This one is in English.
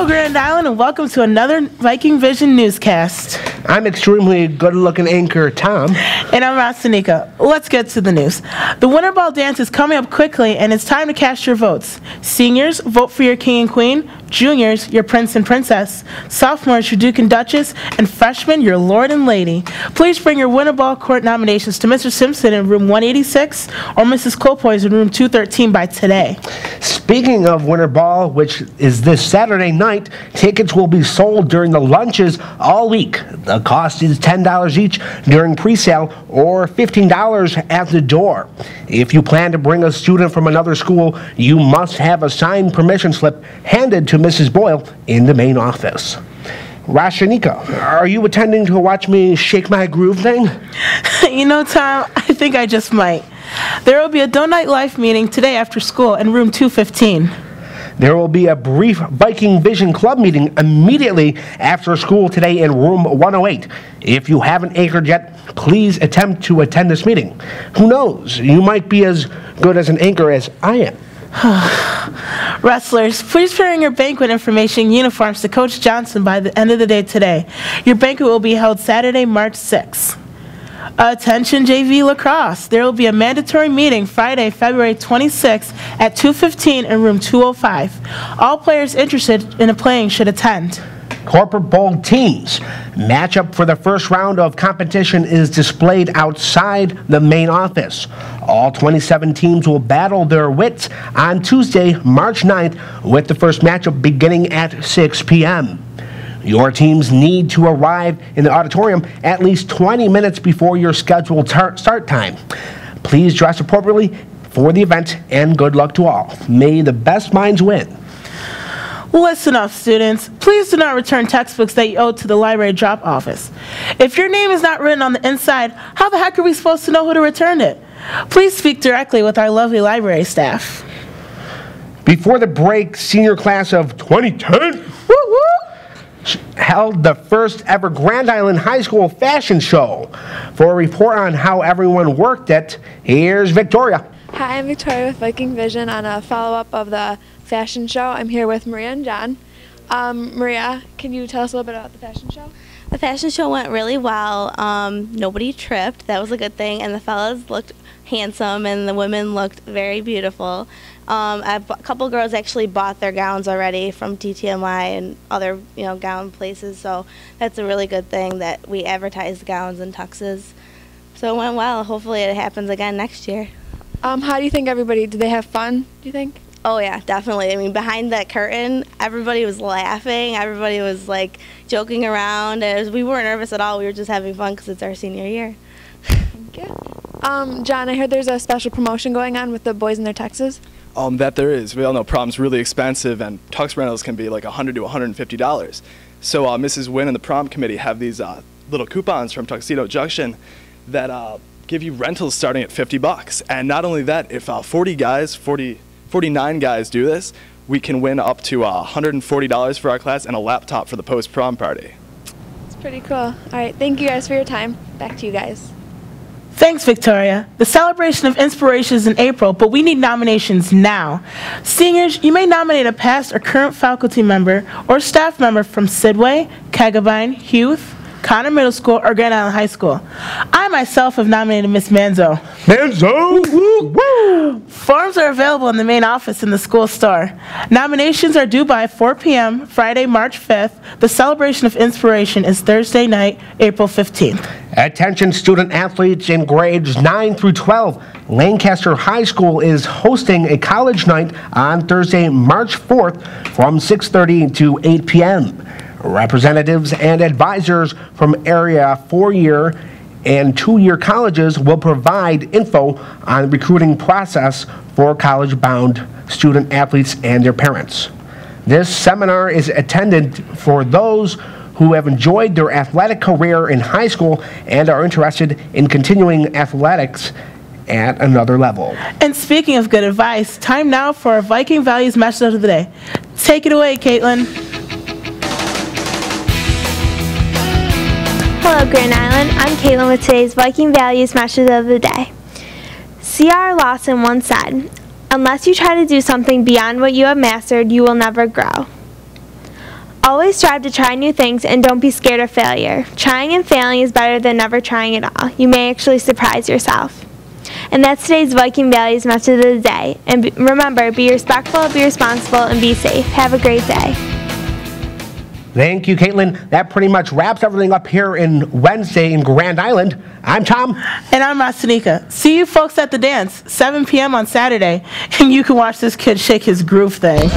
Hello, Grand Island, and welcome to another Viking Vision newscast. I'm extremely good looking anchor Tom. And I'm Rahsanica. Let's get to the news. The Winter Ball dance is coming up quickly, and it's time to cast your votes. Seniors, vote for your king and queen. Juniors, your prince and princess. Sophomores, your duke and duchess. And freshmen, your lord and lady. Please bring your Winter Ball court nominations to Mr. Simpson in room 186 or Mrs. Colpoys in room 213 by today. Speaking of Winter Ball, which is this Saturday night, tickets will be sold during the lunches all week. The cost is $10 each during pre-sale or $15 at the door. If you plan to bring a student from another school, you must have a signed permission slip handed to Mrs. Boyle in the main office. Rahsanica, are you attending to watch me shake my groove thing? you know, Tom, I think I just might. There will be a Donut Life meeting today after school in room 215. There will be a brief Viking Vision Club meeting immediately after school today in room 108. If you haven't anchored yet, please attempt to attend this meeting. Who knows, you might be as good as an anchor as I am. Wrestlers, please bring your banquet information uniforms to Coach Johnson by the end of the day today. Your banquet will be held Saturday, March 6th. Attention JV lacrosse. There will be a mandatory meeting Friday, February 26th at 2:15 in room 205. All players interested in playing should attend. Corporate Bowl teams. Matchup for the first round of competition is displayed outside the main office. All 27 teams will battle their wits on Tuesday, March 9th, with the first matchup beginning at 6 p.m. Your teams need to arrive in the auditorium at least 20 minutes before your scheduled tar- start time. Please dress appropriately for the event and good luck to all. May the best minds win. Listen up, students. Please do not return textbooks that you owe to the library drop office. If your name is not written on the inside, how the heck are we supposed to know who to return it? Please speak directly with our lovely library staff. Before the break, senior class of 2010 Woo woo! held the first ever Grand Island High School fashion show. For a report on how everyone worked it, here's Victoria. Hi, I'm Victoria with Viking Vision on a follow up of the fashion show. I'm here with Maria and John. Um, Maria, can you tell us a little bit about the fashion show? The fashion show went really well. Um, nobody tripped. That was a good thing. And the fellas looked handsome and the women looked very beautiful. Um, a couple girls actually bought their gowns already from TTMY and other you know gown places. So that's a really good thing that we advertised gowns and tuxes. So it went well. Hopefully it happens again next year. Um, how do you think everybody, did they have fun, do you think? Oh yeah, definitely. I mean, behind that curtain, everybody was laughing. Everybody was like joking around. It was, we weren't nervous at all. We were just having fun because it's our senior year. Thank you. Um, John, I heard there's a special promotion going on with the boys in their tuxes. Um, that there is. We all know prom's really expensive, and tux rentals can be like 100 to 150 dollars. So uh, Mrs. Wynn and the prom committee have these uh, little coupons from Tuxedo Junction that uh, give you rentals starting at 50 bucks. And not only that, if uh, 40 guys, 40, 49 guys do this, we can win up to uh, $140 for our class and a laptop for the post prom party. It's pretty cool. All right, thank you guys for your time. Back to you guys. Thanks, Victoria. The celebration of inspiration is in April, but we need nominations now. Seniors, you may nominate a past or current faculty member or staff member from Sidway, Kaegebein, Hughes, Connor Middle School, or Grand Island High School. I myself have nominated Miss Manzo. Manzo! Woo, woo. Forms are available in the main office in the school store. Nominations are due by 4 p.m. Friday, March 5th. The celebration of inspiration is Thursday night, April 15th. Attention student athletes in grades 9 through 12. Lancaster High School is hosting a college night on Thursday, March 4th from 6:30 to 8 p.m. Representatives and advisors from area four-year and two-year colleges will provide info on the recruiting process for college-bound student athletes and their parents. This seminar is attended for those who have enjoyed their athletic career in high school and are interested in continuing athletics at another level. And speaking of good advice, time now for our Viking Values message of the day. Take it away, Kaitlyn. Hello, Grand Island. I'm Kaitlyn with today's Viking Values Message of the Day. See C.R. Lawson once said, Unless you try to do something beyond what you have mastered, you will never grow. Always strive to try new things and don't be scared of failure. Trying and failing is better than never trying at all. You may actually surprise yourself. And that's today's Viking Values message of the day. And be, remember, be respectful, be responsible, and be safe. Have a great day. Thank you, Kaitlyn. That pretty much wraps everything up here in Wednesday in Grand Island. I'm Tom. And I'm Rahsanica. See you folks at the dance, 7 p.m. on Saturday, and you can watch this kid shake his groove thing.